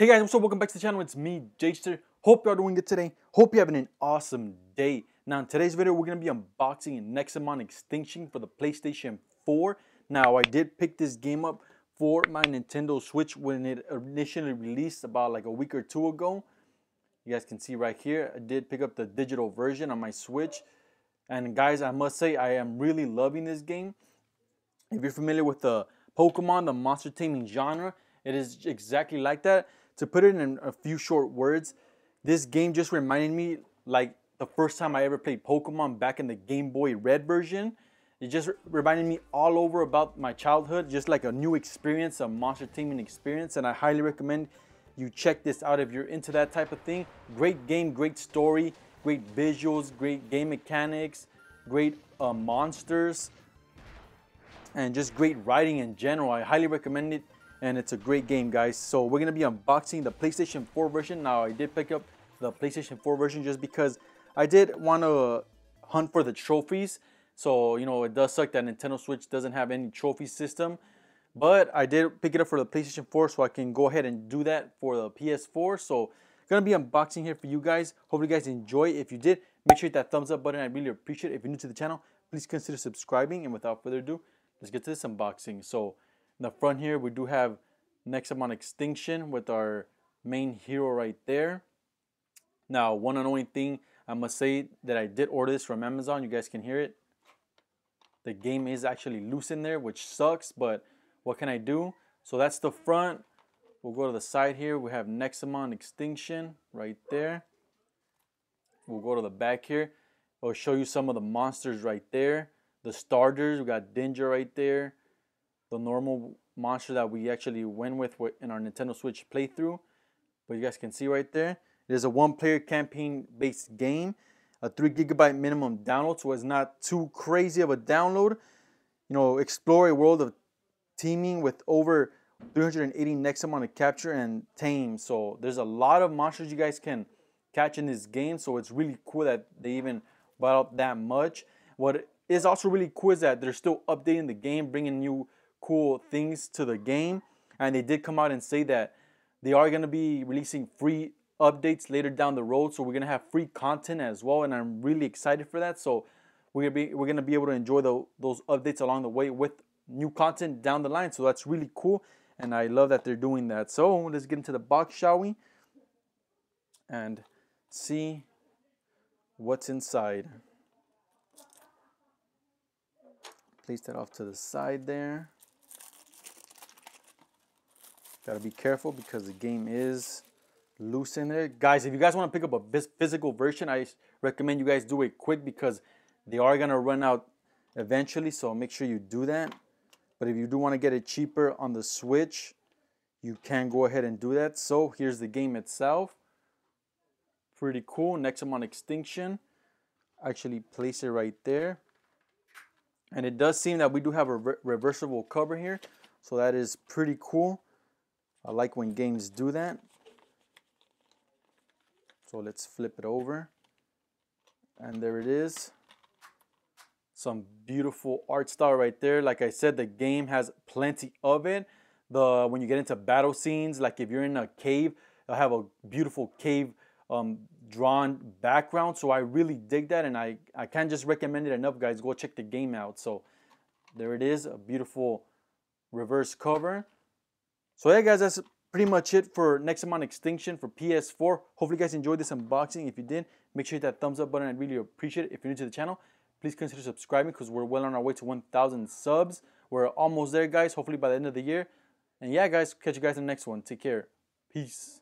Hey guys, what's up? Welcome back to the channel. It's me, Jayyster. Hope y'all doing good today. Hope you're having an awesome day. Now, in today's video, we're going to be unboxing Nexomon Extinction for the PlayStation 4. Now, I did pick this game up for my Nintendo Switch when it initially released about like a week or two ago. You guys can see right here, I did pick up the digital version on my Switch. And guys, I must say, I am really loving this game. If you're familiar with the Pokemon, the monster taming genre, it is exactly like that. To put it in a few short words, this game just reminded me like the first time I ever played Pokemon back in the Game Boy Red version. It just reminded me all over about my childhood, just like a new experience, a monster taming experience, and I highly recommend you check this out if you're into that type of thing. Great game, great story, great visuals, great game mechanics, great uh, monsters, and just great writing in general. I highly recommend it and it's a great game guys. So we're gonna be unboxing the PlayStation 4 version. Now I did pick up the PlayStation 4 version just because I did want to hunt for the trophies. So you know it does suck that Nintendo Switch doesn't have any trophy system but I did pick it up for the PlayStation 4 so I can go ahead and do that for the PS4 so gonna be unboxing here for you guys. Hope you guys enjoy. If you did make sure you hit that thumbs up button. I really appreciate it. If you're new to the channel please consider subscribing. And without further ado let's get to this unboxing. So the front here, we do have Nexomon Extinction with our main hero right there. Now, one annoying thing, I must say that I did order this from Amazon. You guys can hear it. The game is actually loose in there, which sucks, but what can I do? So that's the front. We'll go to the side here. We have Nexomon Extinction right there. We'll go to the back here. I'll show you some of the monsters right there. The starters, we got Danger right there the normal monster that we actually went with in our Nintendo Switch playthrough. But you guys can see right there, it is a one-player campaign-based game, a three gigabyte minimum download, so it's not too crazy of a download. You know, explore a world of teeming with over 380 Nexomon to capture and tame. So there's a lot of monsters you guys can catch in this game. So it's really cool that they even brought out that much. What is also really cool is that they're still updating the game, bringing new cool things to the game. And they did come out and say that they are going to be releasing free updates later down the road. So we're going to have free content as well. And I'm really excited for that. So we're going to be, we're going to be able to enjoy the, those updates along the way with new content down the line. So that's really cool. And I love that they're doing that. So let's get into the box, shall we? And see what's inside. Place that off to the side there. Gotta be careful because the game is loose in there. Guys, if you guys want to pick up a physical version, I recommend you guys do it quick because they are gonna run out eventually. So make sure you do that. But if you do want to get it cheaper on the Switch, you can go ahead and do that. So here's the game itself. Pretty cool. Nexomon Extinction. Actually place it right there. And it does seem that we do have a re reversible cover here. So that is pretty cool. I like when games do that. So let's flip it over. And there it is. Some beautiful art style right there. Like I said, the game has plenty of it. The When you get into battle scenes, like if you're in a cave, they'll have a beautiful cave um, drawn background. So I really dig that and I, I can't just recommend it enough, guys. Go check the game out. So there it is, a beautiful reverse cover. So yeah guys, that's pretty much it for Nexomon Extinction for PS4. Hopefully you guys enjoyed this unboxing. If you did, make sure you hit that thumbs up button. I'd really appreciate it. If you're new to the channel, please consider subscribing because we're well on our way to 1,000 subs. We're almost there guys, hopefully by the end of the year. And yeah guys, catch you guys in the next one. Take care. Peace.